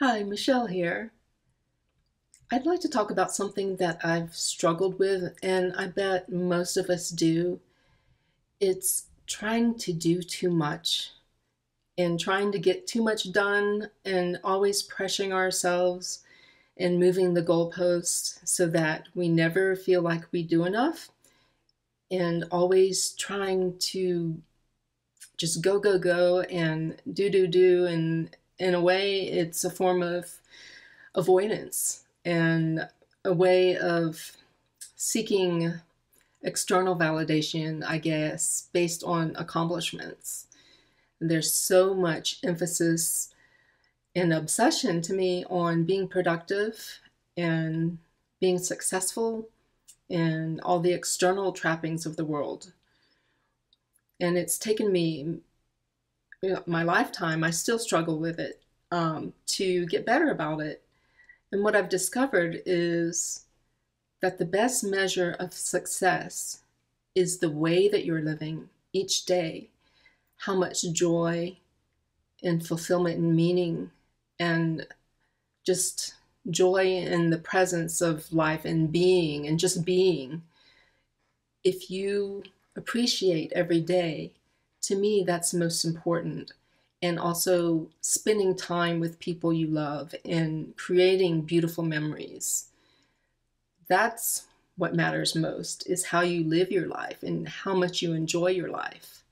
Hi, Michelle here. I'd like to talk about something that I've struggled with, and I bet most of us do. It's trying to do too much and trying to get too much done and always pressuring ourselves and moving the goalposts so that we never feel like we do enough and always trying to just go, go, go and do, do, do and in a way, it's a form of avoidance and a way of seeking external validation, I guess, based on accomplishments. There's so much emphasis and obsession to me on being productive and being successful and all the external trappings of the world. And it's taken me my lifetime, I still struggle with it um, to get better about it. And what I've discovered is that the best measure of success is the way that you're living each day, how much joy and fulfillment and meaning and just joy in the presence of life and being and just being. If you appreciate every day to me, that's most important. And also spending time with people you love and creating beautiful memories. That's what matters most is how you live your life and how much you enjoy your life.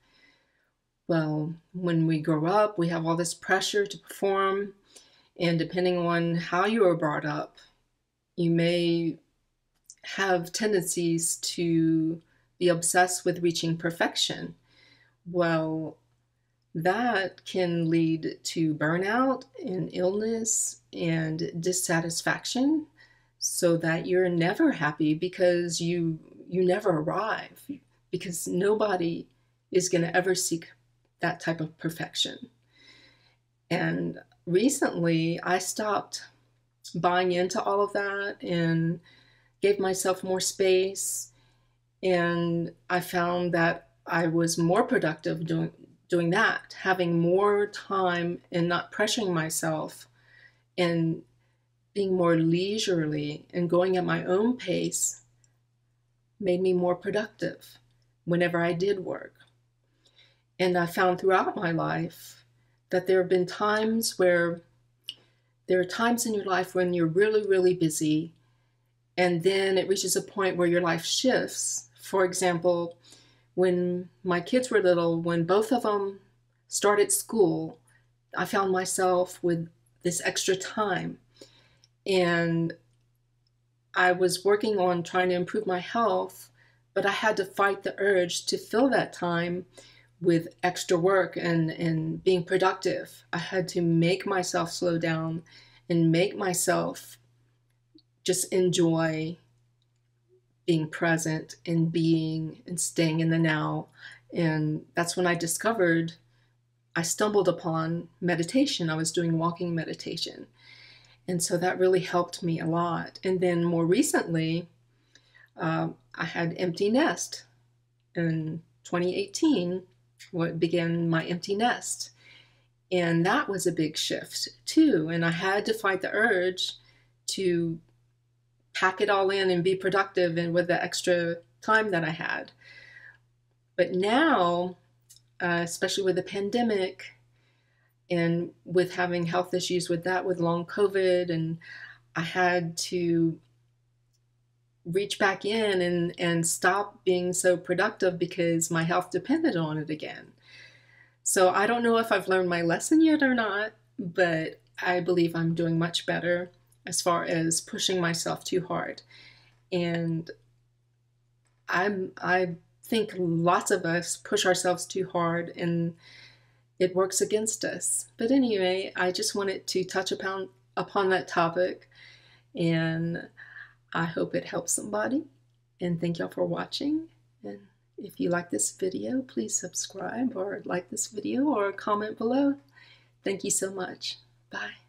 Well, when we grow up, we have all this pressure to perform, and depending on how you were brought up, you may have tendencies to be obsessed with reaching perfection well, that can lead to burnout and illness and dissatisfaction so that you're never happy because you you never arrive because nobody is going to ever seek that type of perfection. And recently I stopped buying into all of that and gave myself more space and I found that I was more productive doing doing that, having more time and not pressuring myself and being more leisurely and going at my own pace made me more productive whenever I did work. And I found throughout my life that there have been times where there are times in your life when you're really, really busy, and then it reaches a point where your life shifts. For example, when my kids were little, when both of them started school, I found myself with this extra time. And I was working on trying to improve my health, but I had to fight the urge to fill that time with extra work and, and being productive. I had to make myself slow down and make myself just enjoy being present and being and staying in the now. And that's when I discovered I stumbled upon meditation. I was doing walking meditation. And so that really helped me a lot. And then more recently, uh, I had Empty Nest. In 2018, what began my empty nest. And that was a big shift too. And I had to fight the urge to pack it all in and be productive and with the extra time that I had. But now, uh, especially with the pandemic and with having health issues with that, with long COVID, and I had to reach back in and, and stop being so productive because my health depended on it again. So I don't know if I've learned my lesson yet or not, but I believe I'm doing much better as far as pushing myself too hard. And I'm I think lots of us push ourselves too hard and it works against us. But anyway, I just wanted to touch upon upon that topic and I hope it helps somebody. And thank y'all for watching. And if you like this video, please subscribe or like this video or comment below. Thank you so much. Bye.